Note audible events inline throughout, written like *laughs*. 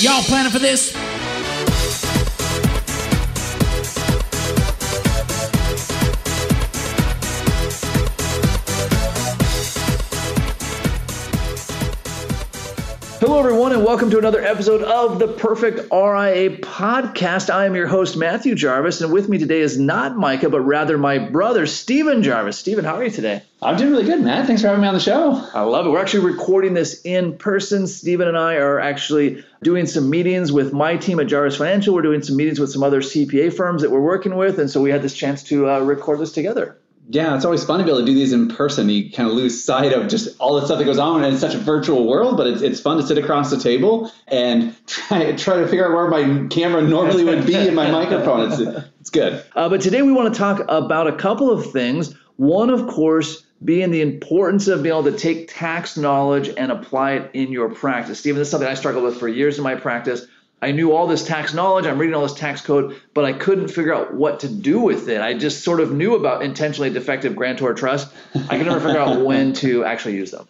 Y'all planning for this? Hello, everyone, and welcome to another episode of the Perfect RIA podcast. I am your host, Matthew Jarvis, and with me today is not Micah, but rather my brother, Steven Jarvis. Steven, how are you today? I'm doing really good, Matt. Thanks for having me on the show. I love it. We're actually recording this in person. Steven and I are actually doing some meetings with my team at Jarvis Financial. We're doing some meetings with some other CPA firms that we're working with, and so we had this chance to uh, record this together. Yeah, it's always fun to be able to do these in person. You kind of lose sight of just all the stuff that goes on in such a virtual world, but it's, it's fun to sit across the table and *laughs* try try to figure out where my camera normally would be and my microphone. It's it's good. Uh, but today we want to talk about a couple of things. One, of course, being the importance of being able to take tax knowledge and apply it in your practice. Steven, this is something I struggled with for years in my practice. I knew all this tax knowledge, I'm reading all this tax code, but I couldn't figure out what to do with it. I just sort of knew about intentionally defective grantor trust. I could never figure out *laughs* when to actually use them.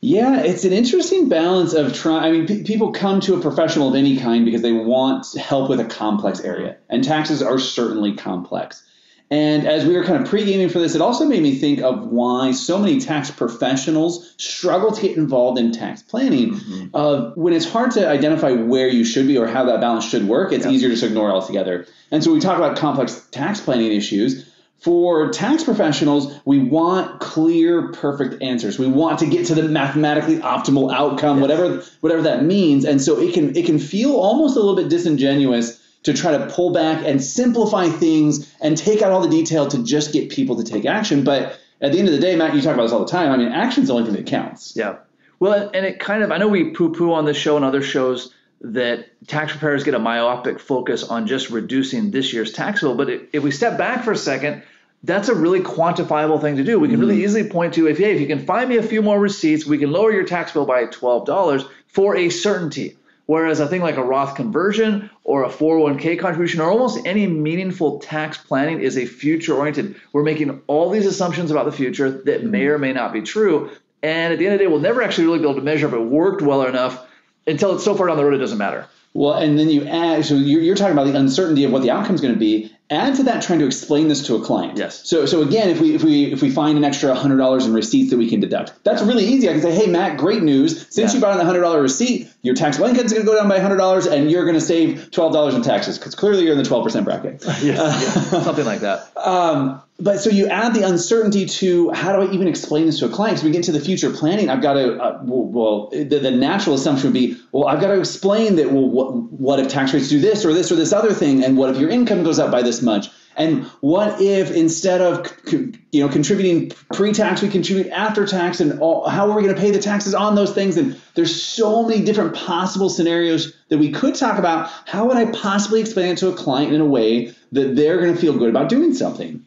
Yeah, it's an interesting balance of trying. I mean, p- people come to a professional of any kind because they want help with a complex area, and taxes are certainly complex. And as we were kind of pre-gaming for this, it also made me think of why so many tax professionals struggle to get involved in tax planning. Mm-hmm. Uh, when it's hard to identify where you should be or how that balance should work, it's easier to just ignore altogether. And so we talk about complex tax planning issues. For tax professionals, we want clear, perfect answers. We want to get to the mathematically optimal outcome, yes. whatever whatever that means. And so it can it can feel almost a little bit disingenuous to try to pull back and simplify things and take out all the detail to just get people to take action. But at the end of the day, Matt, you talk about this all the time. I mean, action's the only thing that counts. Yeah. Well, and it kind of, I know we poo poo on this show and other shows that tax preparers get a myopic focus on just reducing this year's tax bill. But if we step back for a second, that's a really quantifiable thing to do. We can really mm-hmm. easily point to if, hey, if you can find me a few more receipts, we can lower your tax bill by $12 for a certainty. Whereas a thing like a Roth conversion or a 401k contribution or almost any meaningful tax planning is a future oriented. We're making all these assumptions about the future that may or may not be true. And at the end of the day, we'll never actually really be able to measure if it worked well enough until it's so far down the road it doesn't matter. Well, and then you add, so you're, you're talking about the uncertainty of what the outcome is going to be. Add to that trying to explain this to a client. Yes. So, so again, if we if we if we find an extra hundred dollars in receipts that we can deduct, that's really easy. I can say, hey Matt, great news! Since yeah. you bought in a hundred dollar receipt, your taxable income is going to go down by hundred dollars, and you're going to save twelve dollars in taxes because clearly you're in the twelve percent bracket. *laughs* yes, yeah, *laughs* something like that. Um, but so you add the uncertainty to how do I even explain this to a client? Because we get to the future planning, I've got to, uh, well, the, the, natural assumption would be, well, I've got to explain that, well, what, what if tax rates do this or this or this other thing? And what if your income goes up by this much? And what if instead of you know contributing pre-tax, we contribute after tax, and all, how are we going to pay the taxes on those things? And there's so many different possible scenarios that we could talk about. How would I possibly explain it to a client in a way that they're going to feel good about doing something?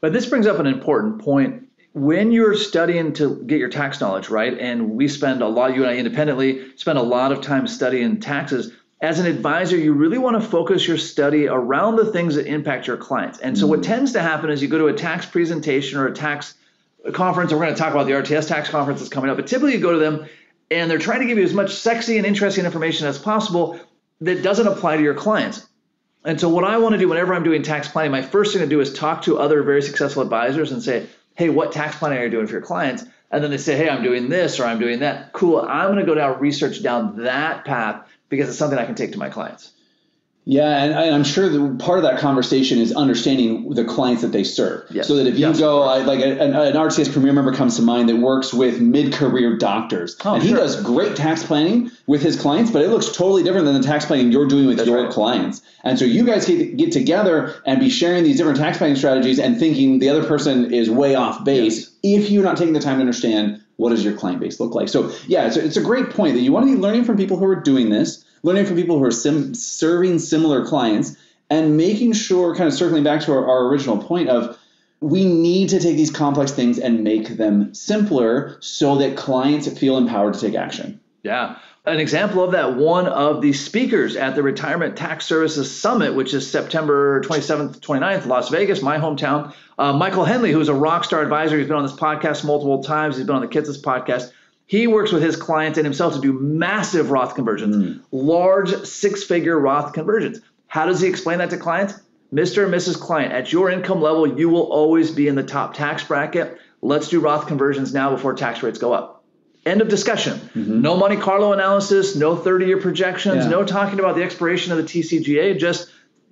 But this brings up an important point. When you're studying to get your tax knowledge, right? And we spend a lot, you and I independently spend a lot of time studying taxes. As an advisor, you really want to focus your study around the things that impact your clients. And so, mm what tends to happen is you go to a tax presentation or a tax conference, and we're going to talk about the RTS tax conference that's coming up, but typically you go to them and they're trying to give you as much sexy and interesting information as possible that doesn't apply to your clients. And so, what I want to do whenever I'm doing tax planning, my first thing to do is talk to other very successful advisors and say, hey, what tax planning are you doing for your clients? And then they say, hey, I'm doing this or I'm doing that. Cool. I'm going to go down research down that path because it's something I can take to my clients. Yeah, and I'm sure that part of that conversation is understanding the clients that they serve. Yes. So that if you yes, go, I, like an, an RTS premier member comes to mind that works with mid-career doctors, oh, and he does great tax planning with his clients, but it looks totally different than the tax planning you're doing with That's your right. clients. And so you guys get, get together and be sharing these different tax planning strategies and thinking the other person is way off base yes. if you're not taking the time to understand what does your client base look like. So yeah, it's a, it's a great point that you want to be learning from people who are doing this learning from people who are sim- serving similar clients and making sure, kind of circling back to our, our original point of we need to take these complex things and make them simpler so that clients feel empowered to take action. Yeah. An example of that, one of the speakers at the Retirement Tax Services Summit, which is September 27th, 29th, Las Vegas, my hometown, uh, Michael Henley, who's a rock star advisor. He's been on this podcast multiple times. He's been on the Kitces podcast He works with his clients and himself to do massive Roth conversions, Mm. large six figure Roth conversions. How does he explain that to clients? Mr. and Mrs. Client, at your income level, you will always be in the top tax bracket. Let's do Roth conversions now before tax rates go up. End of discussion. No Monte Carlo analysis, no 30 year projections, Yeah. no talking about the expiration of the TCJA. Just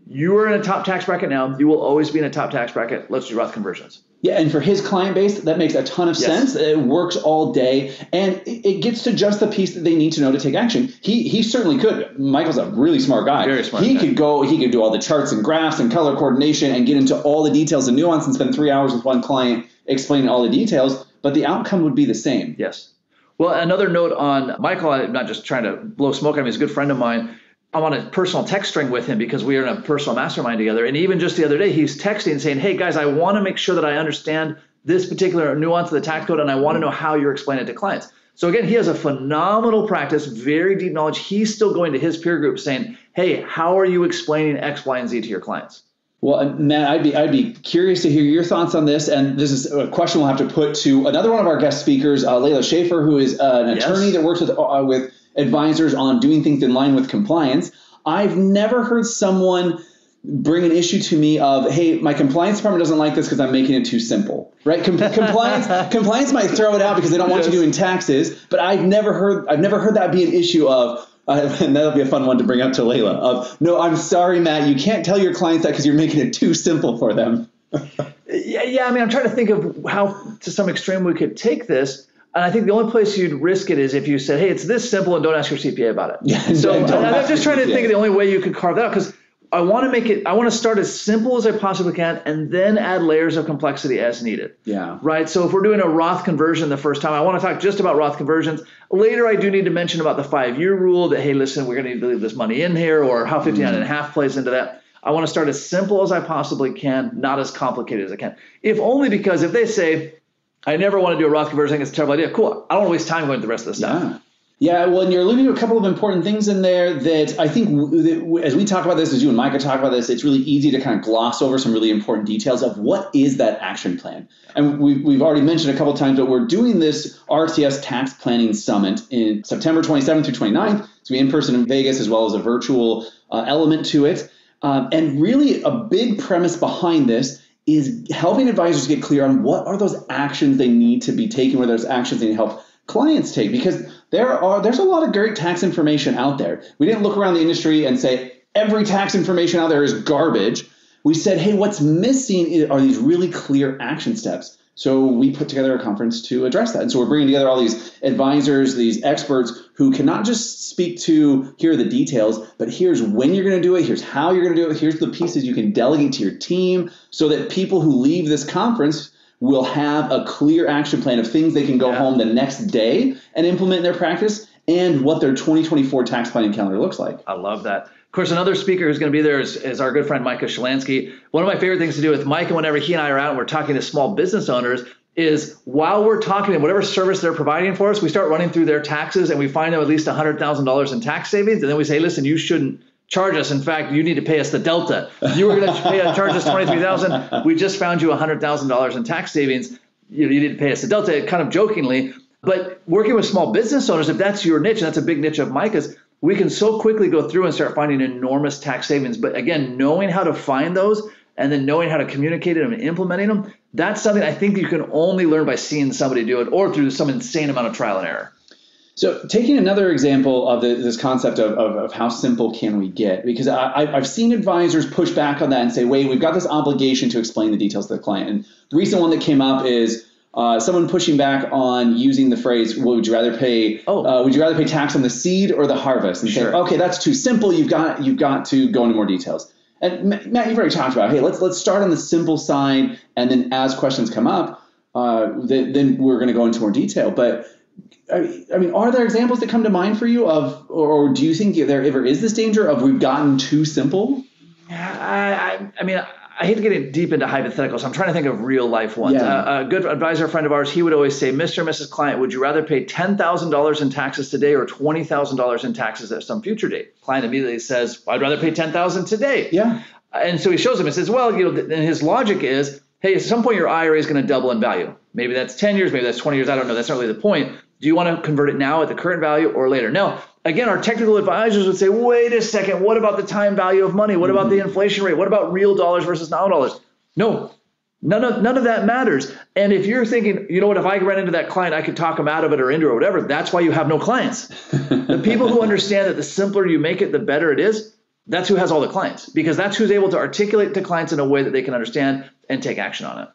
you are in a top tax bracket now. You will always be in a top tax bracket. Let's do Roth conversions. Yeah, and for his client base, that makes a ton of Yes. sense. It works all day, and it gets to just the piece that they need to know to take action. He he certainly could. Michael's a really smart guy. Very smart He guy. could go. He could do all the charts and graphs and color coordination and get into all the details and nuance and spend three hours with one client explaining all the details. But the outcome would be the same. Yes. Well, another note on Michael, I'm not just trying to blow smoke at him, he's a good friend of mine. I'm on a personal text string with him because we are in a personal mastermind together. And even just the other day, he's texting saying, Hey guys, I want to make sure that I understand this particular nuance of the tax code and I want to know how you're explaining it to clients. So again, he has a phenomenal practice, very deep knowledge. He's still going to his peer group saying, Hey, how are you explaining X, Y, and Z to your clients? Well, Matt, I'd be I'd be curious to hear your thoughts on this, and this is a question we'll have to put to another one of our guest speakers, uh, Layla Schaefer, who is uh, an Yes. attorney that works with uh, with advisors on doing things in line with compliance. I've never heard someone bring an issue to me of, hey, my compliance department doesn't like this because I'm making it too simple, right? Com- *laughs* compliance compliance might throw it out because they don't want Yes. you doing taxes, but I've never heard I've never heard that be an issue of. Uh, *laughs* and that'll be a fun one to bring up to Layla. Of no, I'm sorry, Matt. You can't tell your clients that because you're making it too simple for them. *laughs* Yeah, yeah. I mean, I'm trying to think of how, to some extreme, we could take this. And I think the only place you'd risk it is if you said, "Hey, it's this simple, and don't ask your CPA about it." *laughs* Yeah, So I'm just trying to think of the only way you could carve that out because I want to make it. I want to start as simple as I possibly can, and then add layers of complexity as needed. Yeah. Right. So if we're doing a Roth conversion the first time, I want to talk just about Roth conversions. Later, I do need to mention about the five-year rule that hey, listen, we're going to need to leave this money in here, or how 59 and a half plays into that. I want to start as simple as I possibly can, not as complicated as I can. If only because if they say, I never want to do a Roth conversion, it's a terrible idea. Cool. I don't want to waste time going through the rest of the stuff. Yeah. Well, and you're alluding to a couple of important things in there that I think that as we talk about this, as you and Micah talk about this, it's really easy to kind of gloss over some really important details of what is that action plan. And we, we've already mentioned a couple of times, but we're doing this RTS Tax Planning Summit in September 27th through 29th. It's to be in person in Vegas as well as a virtual uh, element to it. Um, and really, a big premise behind this is helping advisors get clear on what are those actions they need to be taking, where those actions they need help clients take, because there are there's a lot of great tax information out there. We didn't look around the industry and say every tax information out there is garbage. We said, hey, what's missing are these really clear action steps. So we put together a conference to address that. And so we're bringing together all these advisors, these experts who can not just speak to here are the details, but here's when you're going to do it, here's how you're going to do it, here's the pieces you can delegate to your team so that people who leave this conference will have a clear action plan of things they can go Yeah. home the next day and implement in their practice and what their 2024 tax planning calendar looks like. I love that. Of course, another speaker who's going to be there is, is our good friend Micah Shilanski. One of my favorite things to do with Micah whenever he and I are out and we're talking to small business owners is while we're talking to whatever service they're providing for us, we start running through their taxes and we find them at least $100,000 in tax savings. And then we say, listen, you shouldn't charge us. In fact, you need to pay us the delta. You were going to pay, uh, charge us 23000 We just found you $100,000 in tax savings. You, you need to pay us the delta, kind of jokingly. But working with small business owners, if that's your niche, and that's a big niche of Micah's, we can so quickly go through and start finding enormous tax savings. But again, knowing how to find those and then knowing how to communicate them and implementing them, that's something I think you can only learn by seeing somebody do it or through some insane amount of trial and error. So, taking another example of the, this concept of, of, of how simple can we get, because I, I've seen advisors push back on that and say, wait, we've got this obligation to explain the details to the client. And the recent one that came up is uh, someone pushing back on using the phrase, well, would you rather pay, Oh. uh, would you rather pay tax on the seed or the harvest? And Sure. say, okay, that's too simple. You've got, you've got to go into more details. And Matt, you've already talked about, hey, let's let's start on the simple side, and then as questions come up, uh, then, then we're going to go into more detail. But I I mean, are there examples that come to mind for you of, or, or do you think there ever is this danger of we've gotten too simple? I, I, I mean, I hate to get deep into hypotheticals. I'm trying to think of real life ones. Yeah. Uh, a good advisor friend of ours, he would always say, Mr. and Mrs. Client, would you rather pay $10,000 in taxes today or $20,000 in taxes at some future date? Client immediately says, I'd rather pay 10000 today. Yeah. And so he shows him and says, well, you know, and his logic is, hey, at some point your IRA is going to double in value. Maybe that's 10 years, maybe that's 20 years. I don't know. That's not really the point. Do you want to convert it now at the current value or later? Now, again, our technical advisors would say, wait a second, what about the time value of money? What about the inflation rate? What about real dollars versus nominal dollars? No, none of none of that matters. And if you're thinking, you know what, if I ran into that client, I could talk them out of it or into it or whatever, that's why you have no clients. the *laughs* people who understand that the simpler you make it, the better it is, that's who has all the clients because that's who's able to articulate to clients in a way that they can understand and take action on it.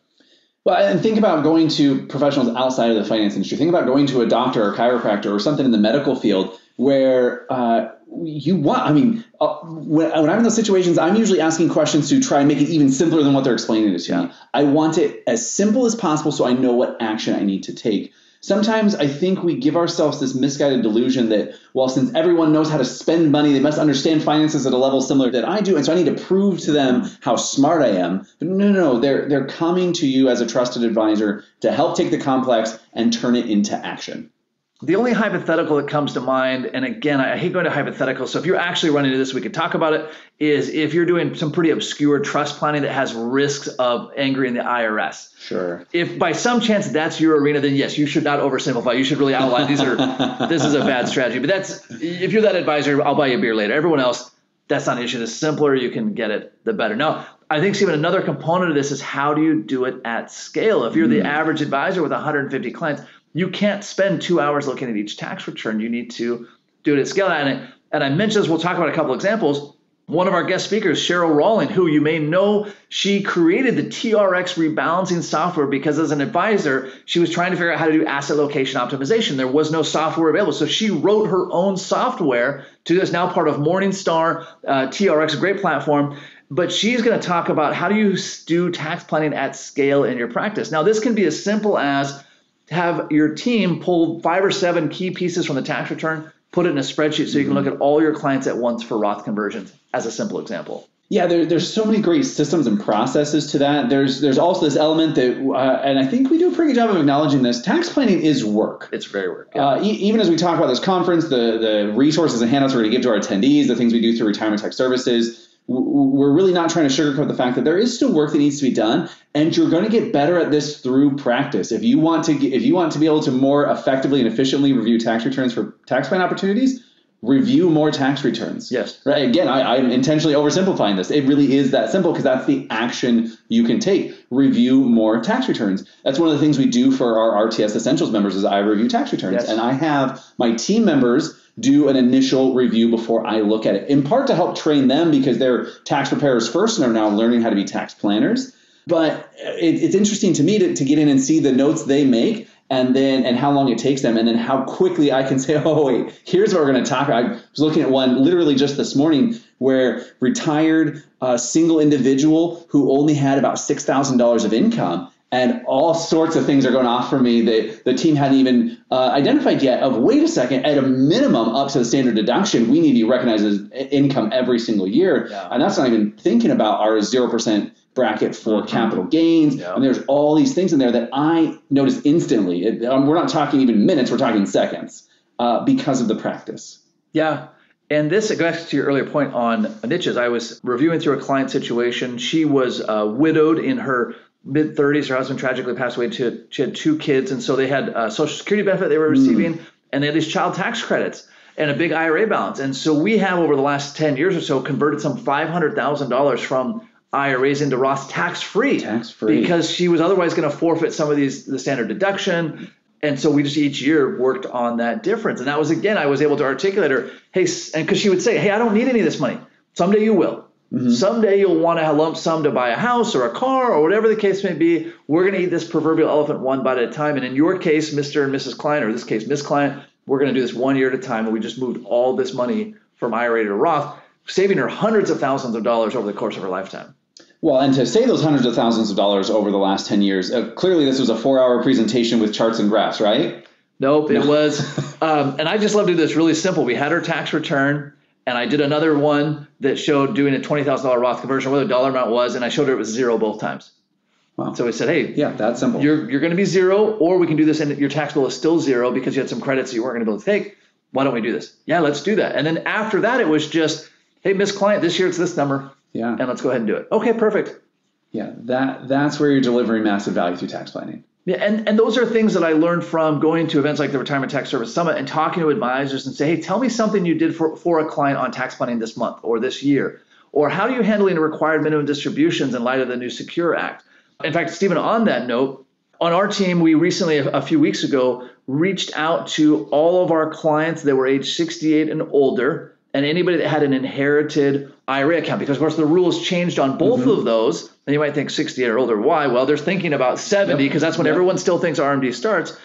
Well, and think about going to professionals outside of the finance industry. Think about going to a doctor or chiropractor or something in the medical field where uh, you want. I mean, uh, when, when, I'm in those situations, I'm usually asking questions to try and make it even simpler than what they're explaining it to me. I want it as simple as possible so I know what action I need to take sometimes I think we give ourselves this misguided delusion that, well, since everyone knows how to spend money, they must understand finances at a level similar that I do. And so I need to prove to them how smart I am. But no, no, no. They're, they're coming to you as a trusted advisor to help take the complex and turn it into action. The only hypothetical that comes to mind, and again, I hate going to hypotheticals, so if you're actually running into this, we could talk about it, is if you're doing some pretty obscure trust planning that has risks of angering the IRS. Sure. If by some chance that's your arena, then yes, you should not oversimplify. You should really outline these are *laughs* this is a bad strategy. But that's if you're that advisor, I'll buy you a beer later. Everyone else, that's not an issue. The simpler you can get it, the better. Now, I think Steven, another component of this is how do you do it at scale? If you're the mm. average advisor with 150 clients, you can't spend two hours looking at each tax return. You need to do it at scale. And, and I mentioned this, we'll talk about a couple examples. One of our guest speakers, Sheryl Rowling, who you may know, she created the TRX rebalancing software because as an advisor, she was trying to figure out how to do asset location optimization. There was no software available. So she wrote her own software to this now part of Morningstar uh, TRX, a great platform. But she's going to talk about how do you do tax planning at scale in your practice. Now, this can be as simple as have your team pull five or seven key pieces from the tax return, put it in a spreadsheet so you can look at all your clients at once for Roth conversions, as a simple example. Yeah, there, there's so many great systems and processes to that. There's there's also this element that, uh, and I think we do a pretty good job of acknowledging this. Tax planning is work. It's very work. Yeah. Uh, e- even as we talk about this conference, the the resources and handouts we're going to give to our attendees, the things we do through retirement tax services, we're really not trying to sugarcoat the fact that there is still work that needs to be done and you're going to get better at this through practice. If you want to if you want to be able to more effectively and efficiently review tax returns for tax plan opportunities review more tax returns. Yes. Right? Again I, i'm intentionally oversimplifying this. It really is that simple because that's the action you can take. Review more tax returns. That's one of the things we do for our rts essentials members is i review tax returns. Yes. and i have my team members do an initial review before I look at it, in part to help train them because they're tax preparers first and are now learning how to be tax planners. But it, it's interesting to me to, to get in and see the notes they make and then and how long it takes them and then how quickly I can *laughs* say, oh wait, here's what we're going to talk about. I was looking at one literally just this morning where retired uh, single individual who only had about six thousand dollars of income and all sorts of things are going off for me that the team hadn't even uh, identified yet of wait a second at a minimum up to the standard deduction we need to be recognized as income every single year yeah. and that's not even thinking about our 0% bracket for mm-hmm. capital gains yeah. and there's all these things in there that i noticed instantly it, um, we're not talking even minutes we're talking seconds uh, because of the practice yeah and this goes to your earlier point on niches. I was reviewing through a client situation. She was uh, widowed in her mid 30s. Her husband tragically passed away. She had, she had two kids, and so they had a Social Security benefit they were hmm. receiving, mm. and they had these child tax credits and a big IRA balance. And so we have over the last 10 years or so converted some $500,000 from IRAs into Roth tax free. Tax free. Because she was otherwise going to forfeit some of these the standard deduction. And so we just each year worked on that difference. And that was again, I was able to articulate her, hey, and because she would say, hey, I don't need any of this money. Someday you will. Mm-hmm. Someday you'll want to lump sum to buy a house or a car or whatever the case may be. We're going to eat this proverbial elephant one bite at a time. And in your case, Mr. and Mrs. Client, or in this case, Miss Client, we're going to do this one year at a time. And we just moved all this money from IRA to Roth, saving her hundreds of thousands of dollars over the course of her lifetime. Well, and to save those hundreds of thousands of dollars over the last 10 years, uh, clearly this was a four hour presentation with charts and graphs, right? Nope, it no. was. *laughs* Um, and I just love to do this really simple. We had her tax return and I did another one that showed doing a twenty thousand dollar Roth conversion, what the dollar amount was, and I showed her it was zero both times. Wow. So we said, hey, yeah, that's simple. You're you're going to be zero, or we can do this, and your tax bill is still zero because you had some credits that you weren't going to be able to take. Why don't we do this? Yeah, let's do that. And then after that, it was just, hey, Miss Client, this year it's this number. Yeah. And let's go ahead and do it. Okay, perfect. Yeah, that that's where you're delivering massive value through tax planning. Yeah, and, and those are things that I learned from going to events like the Retirement Tax Service Summit and talking to advisors and say, hey, tell me something you did for, for a client on tax planning this month or this year. Or how are you handling the required minimum distributions in light of the new Secure Act? In fact, Steven, on that note, on our team, we recently, a few weeks ago, reached out to all of our clients that were age 68 and older and anybody that had an inherited IRA account, because of course the rules changed on both mm-hmm. of those. And you might think 68 or older. Why? Well, they're thinking about 70 because yep. that's when yep. everyone still thinks RMD starts.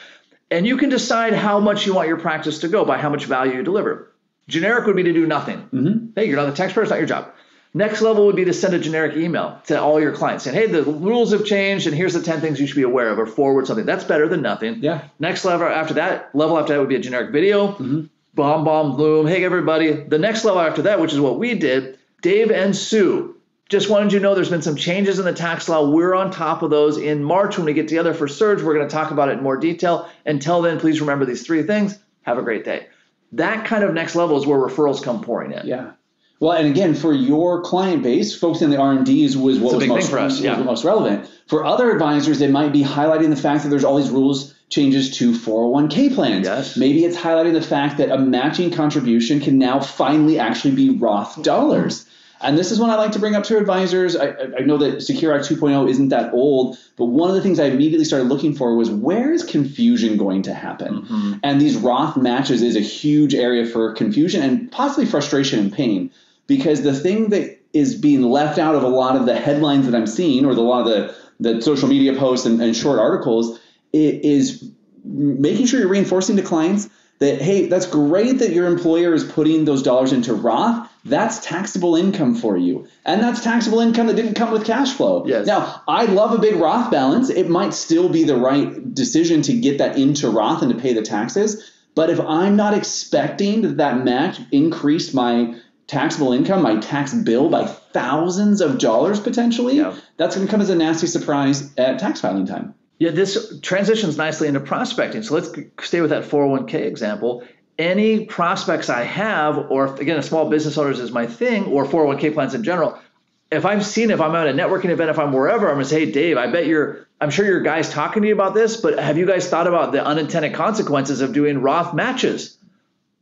And you can decide how much you want your practice to go by how much value you deliver. Generic would be to do nothing. Mm-hmm. Hey, you're not the taxpayer, it's not your job. Next level would be to send a generic email to all your clients saying, hey, the rules have changed and here's the 10 things you should be aware of or forward something. That's better than nothing. Yeah. Next level after that, level after that would be a generic video. Mm-hmm. Bomb, bomb, bloom. Hey, everybody. The next level after that, which is what we did, Dave and Sue. Just wanted you to know there's been some changes in the tax law. We're on top of those. In March, when we get together for Surge, we're going to talk about it in more detail. Until then, please remember these three things. Have a great day. That kind of next level is where referrals come pouring in. Yeah. Well, and again, for your client base, focusing on the RMDs was what was most, us, yeah. was most relevant. For other advisors, they might be highlighting the fact that there's all these rules changes to 401k plans. Yes. Maybe it's highlighting the fact that a matching contribution can now finally actually be Roth dollars. And this is one I like to bring up to advisors. I, I know that Secure Act 2.0 isn't that old, but one of the things I immediately started looking for was where is confusion going to happen? Mm-hmm. And these Roth matches is a huge area for confusion and possibly frustration and pain because the thing that is being left out of a lot of the headlines that I'm seeing or the, a lot of the, the social media posts and, and short articles is making sure you're reinforcing to clients that hey that's great that your employer is putting those dollars into roth that's taxable income for you and that's taxable income that didn't come with cash flow yes. now i love a big roth balance it might still be the right decision to get that into roth and to pay the taxes but if i'm not expecting that that match increased my taxable income, my tax bill by thousands of dollars potentially, yeah. that's going to come as a nasty surprise at tax filing time. Yeah, this transitions nicely into prospecting. So let's stay with that 401k example. Any prospects I have, or again, small business owners is my thing, or 401k plans in general, if I'm seeing, if I'm at a networking event, if I'm wherever, I'm gonna say, hey, Dave, I bet you're, I'm sure your guys talking to you about this, but have you guys thought about the unintended consequences of doing Roth matches?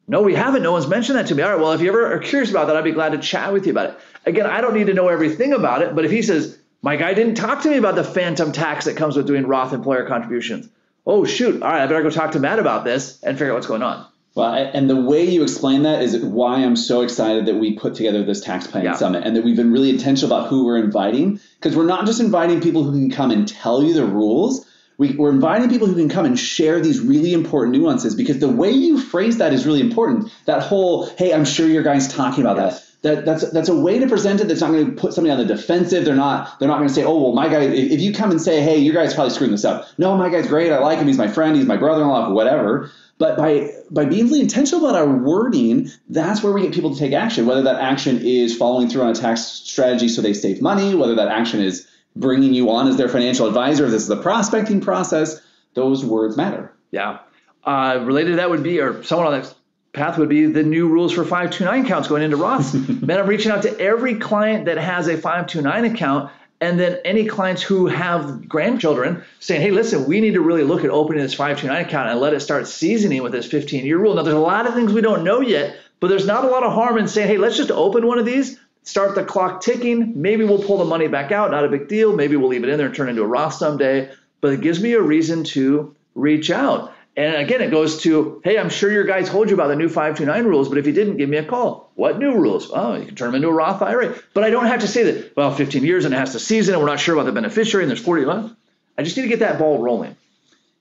No, we haven't. No one's mentioned that to me. All right, well, if you ever are curious about that, I'd be glad to chat with you about it. Again, I don't need to know everything about it, but if he says, my guy didn't talk to me about the phantom tax that comes with doing Roth employer contributions. Oh, shoot. All right, I better go talk to Matt about this and figure out what's going on. Well, and the way you explain that is why I'm so excited that we put together this tax planning yeah. summit and that we've been really intentional about who we're inviting because we're not just inviting people who can come and tell you the rules. We, are inviting people who can come and share these really important nuances because the way you phrase that is really important. That whole, hey, I'm sure your guy's talking about yes. that that that's that's a way to present it that's not going to put somebody on the defensive. They're not they're not going to say, oh well, my guy. If you come and say, hey, your guy's probably screwing this up. No, my guy's great. I like him. He's my friend. He's my brother-in-law. Whatever. But by by being really intentional about our wording, that's where we get people to take action. Whether that action is following through on a tax strategy so they save money, whether that action is bringing you on as their financial advisor, if this is a prospecting process, those words matter. Yeah. Uh, related to that would be, or someone on that path would be the new rules for 529 accounts going into Roths. *laughs* Man, I'm reaching out to every client that has a 529 account and then any clients who have grandchildren saying, hey, listen, we need to really look at opening this 529 account and let it start seasoning with this 15 year rule. Now, there's a lot of things we don't know yet, but there's not a lot of harm in saying, hey, let's just open one of these, start the clock ticking. Maybe we'll pull the money back out, not a big deal. Maybe we'll leave it in there and turn it into a Roth someday. But it gives me a reason to reach out. And again, it goes to, hey, I'm sure your guy told you about the new 529 rules, but if he didn't, give me a call. What new rules? Oh, you can turn them into a Roth IRA. But I don't have to say that, well, 15 years and it has to season and we're not sure about the beneficiary and there's 40 months. I just need to get that ball rolling.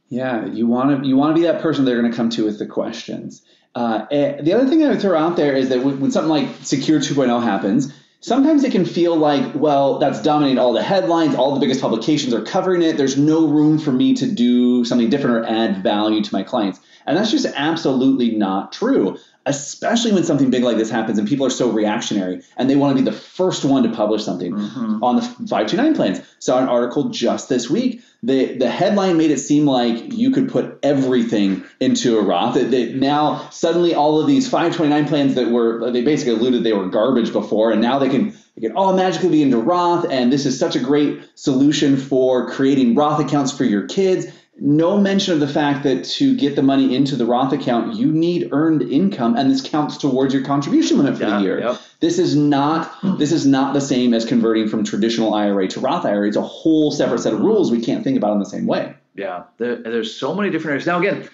Yeah, you want to you want to be that person they're going to come to with the questions. Uh, eh, the other thing I would throw out there is that when something like Secure 2.0 happens, sometimes it can feel like, well, that's dominating all the headlines, all the biggest publications are covering it. There's no room for me to do something different or add value to my clients. And that's just absolutely not true, especially when something big like this happens and people are so reactionary and they want to be the first one to publish something mm-hmm. on the 529 plans. Saw an article just this week the the headline made it seem like you could put everything into a Roth. That, that now suddenly all of these 529 plans that were they basically alluded they were garbage before, and now they can they can all magically be into Roth, and this is such a great solution for creating Roth accounts for your kids. No mention of the fact that to get the money into the Roth account, you need earned income, and this counts towards your contribution limit for Yeah, the year. yep. This is not this is not the same as converting from traditional IRA to Roth IRA. It's a whole separate set of rules we can't think about in the same way. Yeah, there, there's so many different areas. Now, again,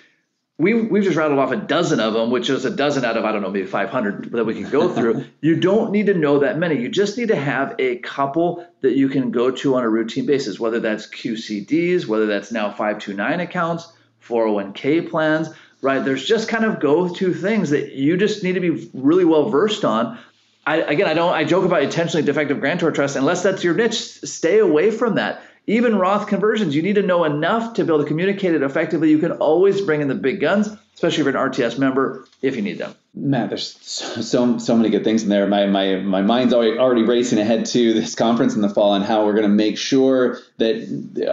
we we've just rattled off a dozen of them, which is a dozen out of I don't know maybe 500 that we can go through. *laughs* you don't need to know that many. You just need to have a couple that you can go to on a routine basis, whether that's QCDs, whether that's now 529 accounts, 401k plans. Right? There's just kind of go-to things that you just need to be really well versed on. I, again, I don't. I joke about intentionally defective grantor trust. Unless that's your niche, stay away from that. Even Roth conversions, you need to know enough to be able to communicate it effectively. You can always bring in the big guns, especially if you're an RTS member, if you need them. Matt, there's so, so so many good things in there. My my my mind's already already racing ahead to this conference in the fall and how we're going to make sure that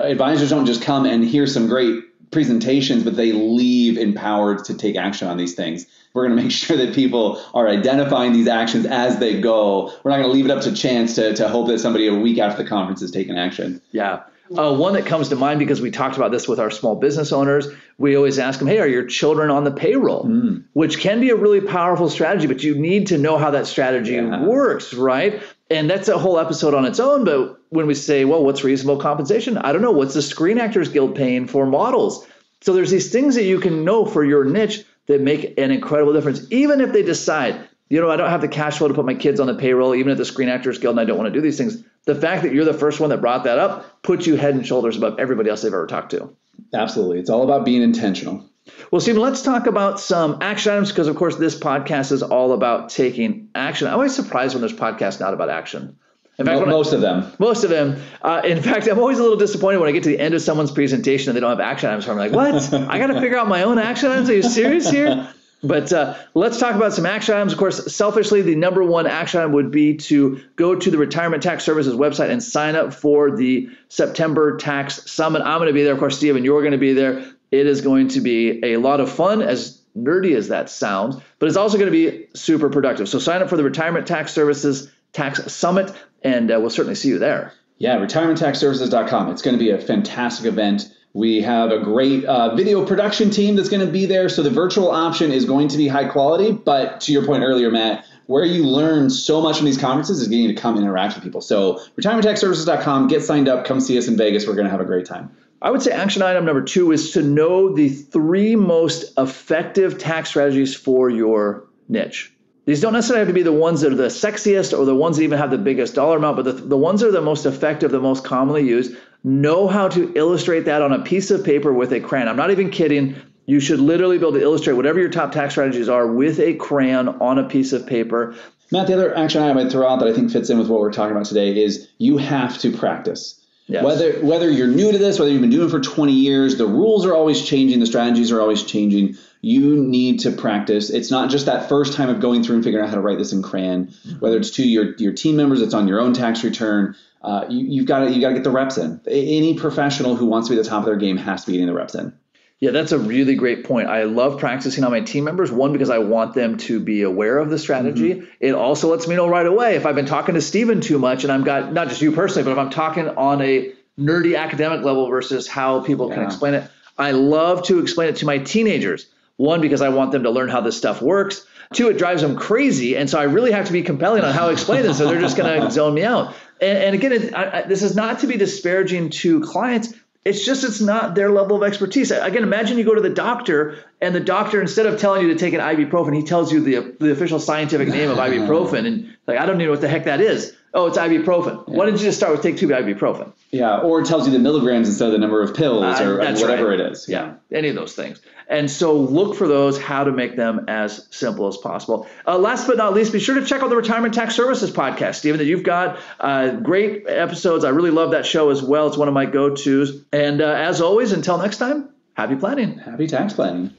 advisors don't just come and hear some great presentations, but they leave empowered to take action on these things. We're going to make *laughs* sure that people are identifying these actions as they go. We're not going to leave it up to chance to, to hope that somebody a week after the conference is taking action. Yeah. Uh, one that comes to mind because we talked about this with our small business owners. We always ask them, "Hey, are your children on the payroll?" Which can be a really powerful strategy, but you need to know how that strategy Yeah. works, right? And that's a whole episode on its own. But when we say, "Well, what's reasonable compensation?" I don't know. What's the Screen Actors Guild paying for models? So there's these things that you can know for your niche that make an incredible difference, even if they decide, you know, I don't have the cash flow to put my kids on the payroll, even at the Screen Actors Guild, and I don't want to do these things. The fact that you're the first one that brought that up puts you head and shoulders above everybody else they've ever talked to. Absolutely. It's all about being intentional. Well, Steven, let's talk about some action items because, of course, this podcast is all about taking action. I'm always surprised when there's podcasts not about action. In fact, Mo- when I- Most of them. most of them. Uh, in fact, *laughs* I'm always a little disappointed when I get to the end of someone's presentation and they don't have action items. So I'm like, what? I got to *laughs* figure out my own action items. Are you serious here? But uh, let's talk about some action items. Of course, selfishly, the number one action item would be to go to the Retirement Tax Services website and sign up for the September Tax Summit. I'm going to be there. Of course, Steven, you're going to be there. It is going to be a lot of fun, as nerdy as that sounds, but it's also going to be super productive. So sign up for the Retirement Tax Services Tax Summit, and uh, we'll certainly see you there. Yeah, retirementtaxservices.com. It's going to be a fantastic event. We have a great uh, video production team that's going to be there. So the virtual option is going to be high quality. But to your point earlier, Matt, where you learn so much from these conferences is getting to come and interact with people. So retirementtaxservices.com, get signed up, come see us in Vegas. We're going to have a great time. I would say action item number two is to know the three most effective tax strategies for your niche. These don't necessarily have to be the ones that are the sexiest or the ones that even have the biggest dollar amount, but the, the ones that are the most effective, the most commonly used. Know how to illustrate that on a piece of paper with a crayon. I'm not even kidding. You should literally be able to illustrate whatever your top tax strategies are with a crayon on a piece of paper. Matt, the other action I'd throw out that I think fits in with what we're talking about today is you have to practice. Yes. Whether whether you're new to this, whether you've been doing it for 20 years, the rules are always changing, the strategies are always changing. You need to practice. It's not just that first time of going through and figuring out how to write this in crayon. Whether it's to your your team members, it's on your own tax return. Uh, you, you've got to you got to get the reps in. Any professional who wants to be at the top of their game has to be getting the reps in. Yeah, that's a really great point. I love practicing on my team members. One, because I want them to be aware of the strategy. Mm-hmm. It also lets me know right away if I've been talking to Steven too much and I've got not just you personally, but if I'm talking on a nerdy academic level versus how people can explain it. I love to explain it to my teenagers. One, because I want them to learn how this stuff works. Two, it drives them crazy. And so I really have to be compelling on how I explain this, or they're just going *laughs* to zone me out. And, and again, it, I, I, this is not to be disparaging to clients. It's just it's not their level of expertise. Again, imagine you go to the doctor and the doctor instead of telling you to take an ibuprofen, he tells you the the official scientific name of *laughs* ibuprofen, and like I don't even know what the heck that is. Oh, it's ibuprofen. Why didn't you just start with take two ibuprofen? Yeah, or it tells you the milligrams instead of the number of pills Uh, or whatever right. it is. Yeah, any of those things. And so look for those, how to make them as simple as possible. Uh, last but not least, be sure to check out the Retirement Tax Services podcast, Steven, that you've got uh, great episodes. I really love that show as well. It's one of my go tos. And uh, as always, until next time, happy planning. Happy tax planning.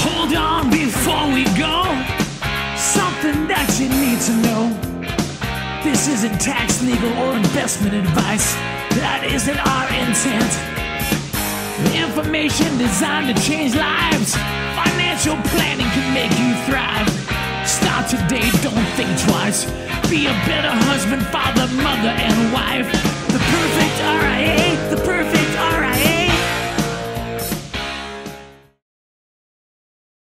Hold on before we go need to know. This isn't tax, legal, or investment advice. That isn't our intent. Information designed to change lives. Financial planning can make you thrive. Start today, don't think twice. Be a better husband, father, mother, and wife. The perfect RIA, the perfect